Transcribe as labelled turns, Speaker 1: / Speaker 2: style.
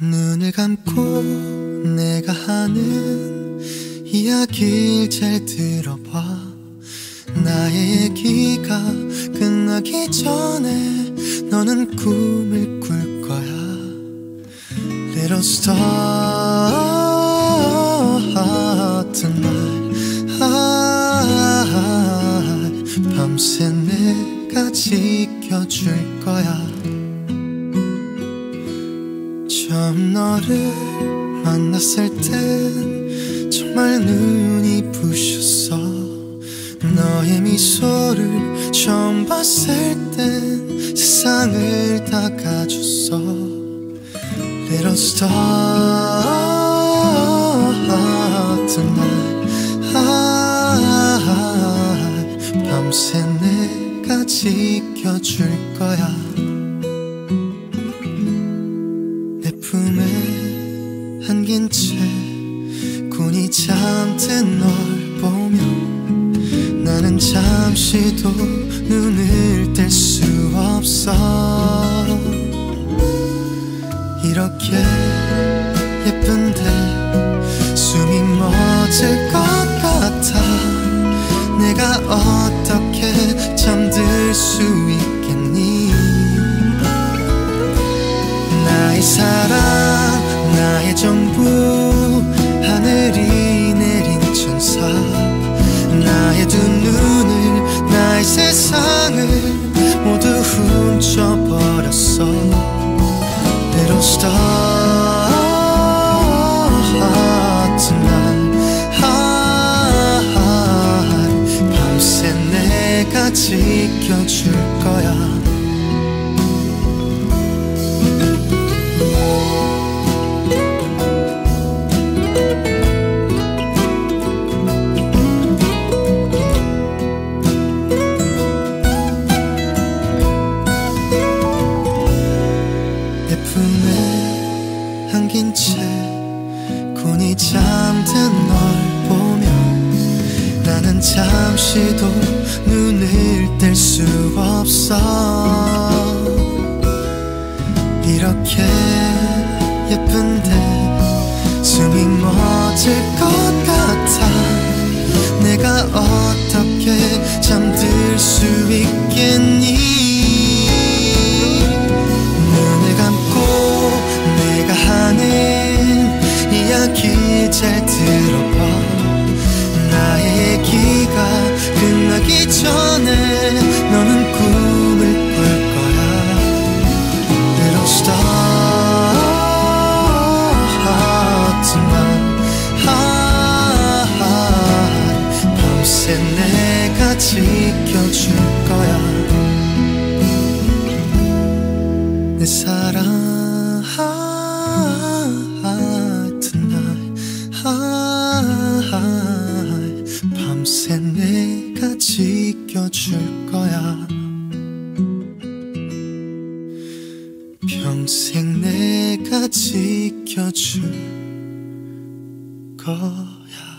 Speaker 1: 눈을 감고 내가 하는 이야기를 잘 들어봐. 나의 얘기가 끝나기 전에 너는 꿈을 꿀 거야. Little star tonight 밤새 내가 지켜줄 거야 처음 너를 만났을 땐 정말 눈이 부셨어. 너의 미소를 처음 봤을 땐 세상을 다 가졌어. Little star tonight. 밤새 내가 지켜줄 거야 품에 안긴 채 곤히 잠든 널 보며 나는 잠시도 눈을 뗄 수 없어. 이렇게 예쁜데 숨이 멎을 것 같아. 내가 어 전부 하늘이 내린 천사. 나의 두 눈을 나의 세상을 모두 훔쳐버렸어. Little star tonight 밤새 내가 지켜줄 거야 안긴 채 곤히 잠든 널 보며 나는 잠시도 눈을 뗄 수 없어. 이렇게 예쁜데 숨이 멎을 것 같아. 내가 어떻게 잠들 수 있겠니 지켜줄 거야. 내 사랑 밤새 내가 지켜줄 거야. 평생 내가 지켜줄 거야